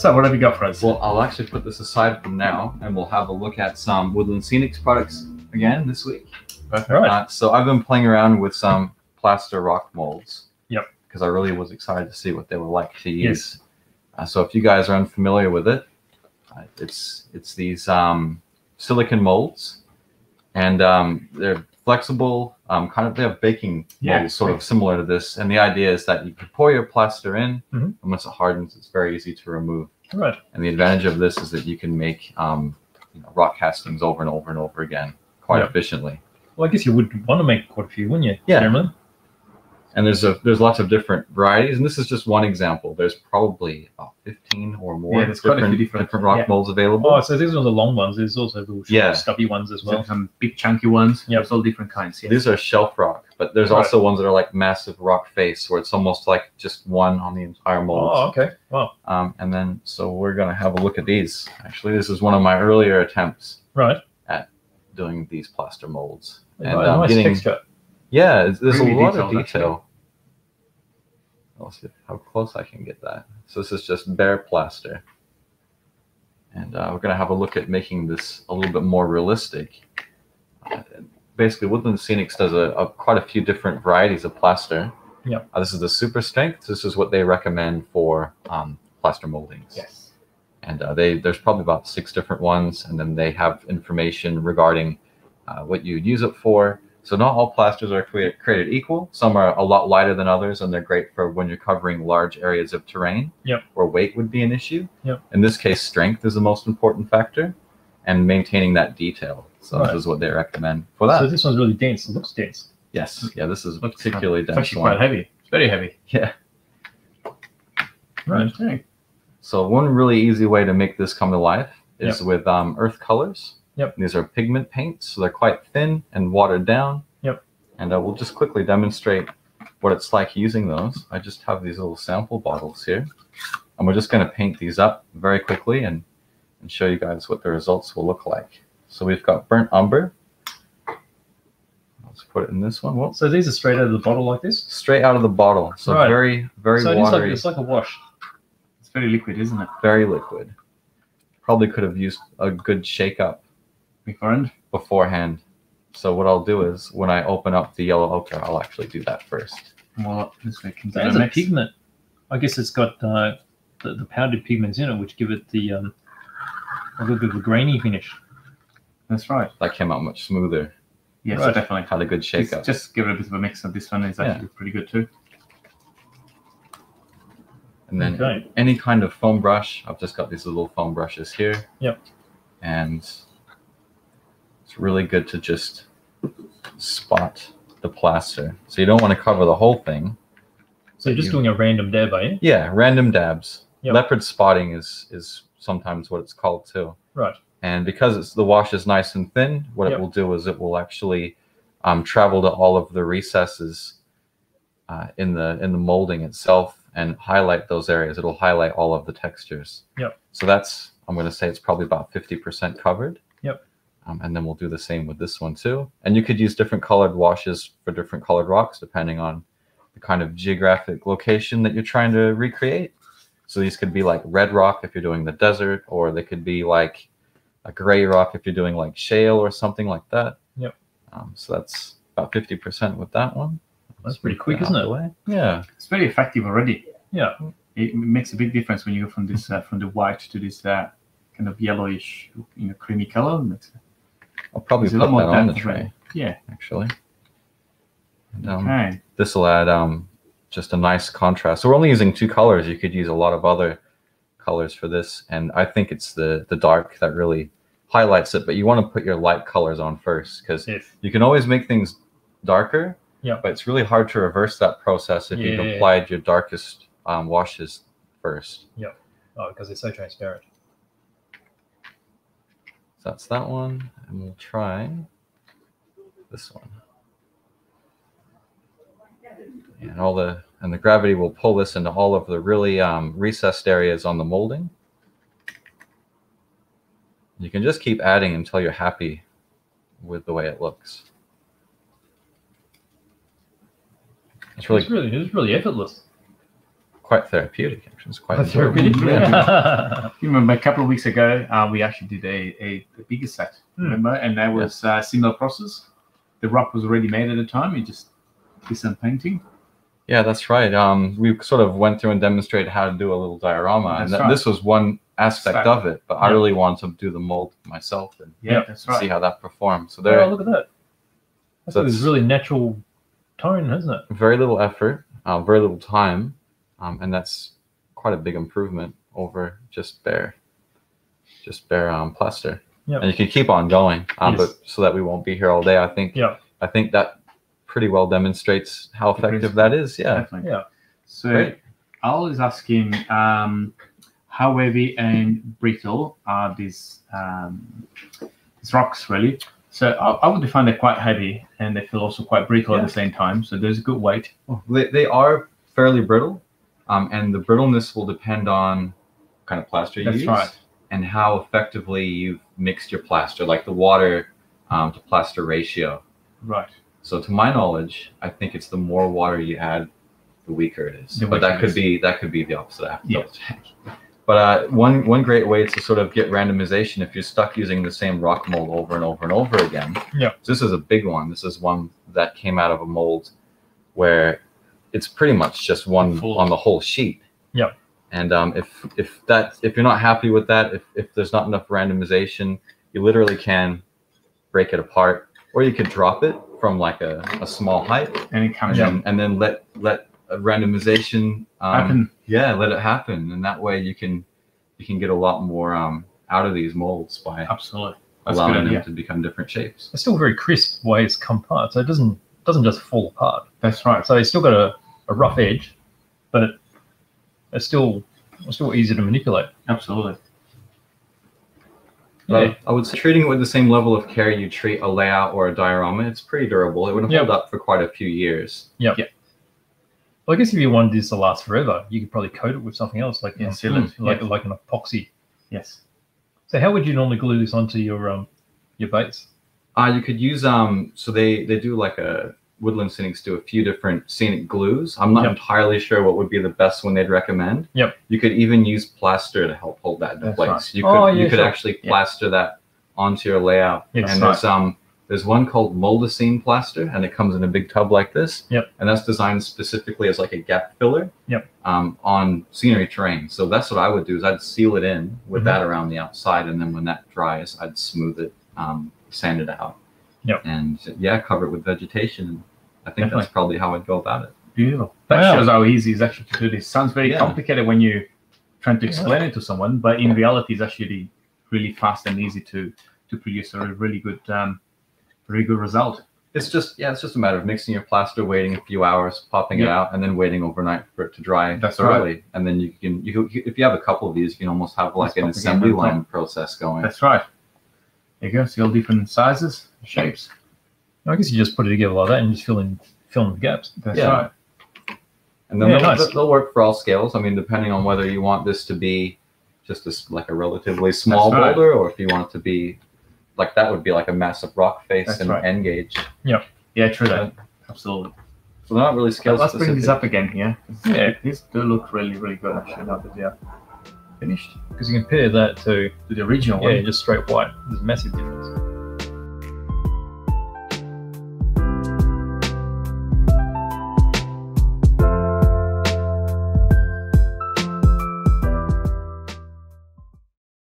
So what have you got for us? Well, I'll actually put this aside for now, and we'll have a look at some Woodland Scenics products again this week. All right. Uh, so I've been playing around with some plaster rock molds. Yep. Because I really was excited to see what they were like to use. Uh, so if you guys are unfamiliar with it, uh, it's it's these um, silicon molds, and um, they're flexible. Um, kind of they have baking Yeah. molds, sort of similar to this. And the idea is that you can pour your plaster in, Mhm. and once it hardens, it's very easy to remove. Right. And the advantage of this is that you can make um, you know, rock castings over and over and over again quite Yeah. efficiently. Well, I guess you would want to make quite a few, wouldn't you? Yeah. Generally? And there's a there's lots of different varieties, and this is just one example. There's probably about 15 or more Yeah, there's quite a few different, different- rock yeah. molds available. Oh, so these are the long ones. There's also the short, Yeah. stubby ones as Well, well. some big chunky ones. Yep. There's all different kinds. Yeah. These are shelf rock, but there's Right. also ones that are like massive rock face, where it's almost like just one on the entire mold. Oh, okay. Wow. Um, and then so we're gonna have a look at these. Actually, this is one of my earlier attempts Right. At doing these plaster molds. Right, And um, nice getting texture. Yeah, there's Really a lot of detailed, actually. detail. I'll see how close I can get that. So this is just bare plaster. And uh, we're going to have a look at making this a little bit more realistic. Uh, basically, Woodland Scenics does a, a quite a few different varieties of plaster. Yep. Uh, this is the super strength. This is what they recommend for um, plaster moldings Yes. and uh, they there's probably about six different ones and then they have information regarding uh, what you would use it for so not all plasters are created, created equal some are a lot lighter than others and they're great for when you're covering large areas of terrain Yep. where weight would be an issue Yep. in this case strength is the most important factor and maintaining that detail so Right. this is what they recommend for that So this one's really dense. It looks dense. yes yeah this is Looks particularly It's dense actually one quite heavy. It's very heavy. yeah Right. Okay. So one really easy way to make this come to life is with um, earth colors. Yep. These are pigment paints, so they're quite thin and watered down. Yep. And uh, we'll just quickly demonstrate what it's like using those. I just have these little sample bottles here, and we're just going to paint these up very quickly and, and show you guys what the results will look like. So we've got burnt umber. Let's put it in this one. Whoops. So these are straight out of the bottle like this. Straight out of the bottle. So Right. very, very so it is like it's like a wash. It's very liquid, isn't it? very liquid. Probably could have used a good shake up Beforehand. beforehand. So what I'll do is when I open up the yellow ochre, I'll actually do that first. Well, this way can So it's a pigment. I guess it's got uh, the, the powdered pigments in it, which give it the um, a little bit of a grainy finish. That's right. That came out much smoother. Yes, Right. definitely. Had a good shake Just, up. just give it a bit of a mix. And this one is Yeah. actually pretty good too. And then Okay. any kind of foam brush. I've just got these little foam brushes here. Yep. And it's really good to just spot the plaster. So you don't want to cover the whole thing. So you're just You- doing a random dab, are you? Yeah, random dabs. Yep. Leopard spotting is is sometimes what it's called too. Right. And because it's the wash is nice and thin, what Yep. it will do is it will actually um, travel to all of the recesses uh, in the in the molding itself and highlight those areas. It'll highlight all of the textures. Yep. So that's I'm going to say it's probably about fifty percent covered. Yep. Um, and then we'll do the same with this one too. And you could use different colored washes for different colored rocks depending on the kind of geographic location that you're trying to recreate. So these could be like red rock if you're doing the desert, or they could be like a gray rock if you're doing like shale or something like that. Yep. Um, so that's about 50% with that one. That's pretty quick, isn't it? way. Yeah. It's very effective already. Yeah. It makes a big difference when you go from this uh, from the white to this uh, kind of yellowish, you know, creamy color. It makes- I'll probably put that on the tray. Yeah. actually. And, um, Okay. This will add um, just a nice contrast. So we're only using two colors. You could use a lot of other colors for this. And I think it's the, the dark that really highlights it. But you want to put your light colors on first because you can always make things darker. Yeah. But it's really hard to reverse that process if you've Yeah. applied your darkest um, washes first. Yeah. oh, because they're so transparent. So that's that one. And we'll try this one. And all the and the gravity will pull this into all of the really um, recessed areas on the molding. You can just keep adding until you're happy with the way it looks. It's really It's really, it's really effortless. Quite therapeutic. Actually, it's quite That's therapeutic. Yeah. You remember a couple of weeks ago, uh, we actually did a, a, a bigger set, Hmm. remember? And that was uh, similar process. The rock was already made at the time. You just did some painting. Yeah, that's right. Um, we sort of went through and demonstrated how to do a little diorama, and That's that, right. this was one aspect Aspect. of it. But I really wanted to do the mold myself and Yeah, Yep. that's see how that performed. So Oh, there, look at that. That's So it's- really natural tone, isn't it? very little effort, uh, very little time, um, and that's quite a big improvement over just bare, just bare um, plaster. Yep. And you can keep on going, um, Yes. but so that we won't be here all day. I think. Yeah. I think that pretty well demonstrates how effective that is. Yeah. Definitely. Yeah. So Great. Al is asking um, how heavy and brittle are these um, these rocks really? So I, I would define they're quite heavy and they feel also quite brittle at the same time. So there's a good weight. They, they are fairly brittle, um, and the brittleness will depend on kind of plaster you That's use right. and how effectively you've mixed your plaster, like the water um, to plaster ratio. Right. So, to my knowledge, I think it's the more water you add, the weaker it is. The but that could is. be that could be the opposite. I have to Yeah. double check. But uh, one one great way to sort of get randomization if you're stuck using the same rock mold over and over and over again. Yeah. So this is a big one. This is one that came out of a mold where it's pretty much just one Full. on the whole sheet. Yeah. And um, if if that if you're not happy with that, if if there's not enough randomization, you literally can break it apart, or you could drop it from like a, a small height And it and comes then and then let let a randomization um, happen. yeah let it happen and that way you can you can get a lot more um, out of these molds by Absolutely. That's allowing them to become different shapes It's still very crisp way it's come apart, so it doesn't doesn't just fall apart. That's right. So you still got a, a rough edge, but it's still it's still easy to manipulate. Absolutely. Yeah. I would say treating it with the same level of care you treat a layout or a diorama it's pretty durable it would hold Yep. up for quite a few years Yeah. Well, I guess if you wanted this to last forever, you could probably coat it with something else, like um, seal like yeah. like an epoxy. Yes. So how would you normally glue this onto your um your base? uh, you could use um so they they do like a woodland scenics do a few different scenic glues i'm not Yep. entirely sure what would be the best one they'd recommend Yep. you could even use plaster to help hold that in That's place right. you could Oh, you could sure. actually Yeah. plaster that onto your layout Yes, and there's um there's one called Mold-A-Scene plaster and it comes in a big tub like this Yep. and that's designed specifically as like a gap filler Yep. um, on scenery terrain so that's what i would do is i'd seal it in with Mhm. that around the outside and then when that dries i'd smooth it um, sand it out Yep. and yeah cover it with vegetation i think Definitely. that's probably how i'd go about it Beautiful. That Wow. shows how easy it is actually to do this. Sounds very Yeah. complicated when you're trying to Yeah. explain it to someone, but in reality, it's actually really fast and easy to to produce a really good, um, very good result. it's just yeah it's just a matter of mixing your plaster waiting a few hours popping it out and then waiting overnight for it to dry That's thoroughly and then you can you if you have a couple of these you can almost have like Just an pop it in assembly on top. line process going That's right. There you go. See all different sizes, shapes. I guess you just put it together like that and just fill in fill in the gaps. That's Yeah. right. and then Yeah, they'll, nice. they'll work for all scales. I mean, depending on whether you want this to be just a s like a relatively small That's right. boulder, or if you want it to be like that would be like a massive rock face That's and right. N gauge. Yeah, Yeah. true that. Absolutely. So they're not really scale Let's bring this specific. up again here. Yeah. These do look really, really good actually now that they're finished. Because you compare that to To the original yeah, one. just straight white. There's a massive difference.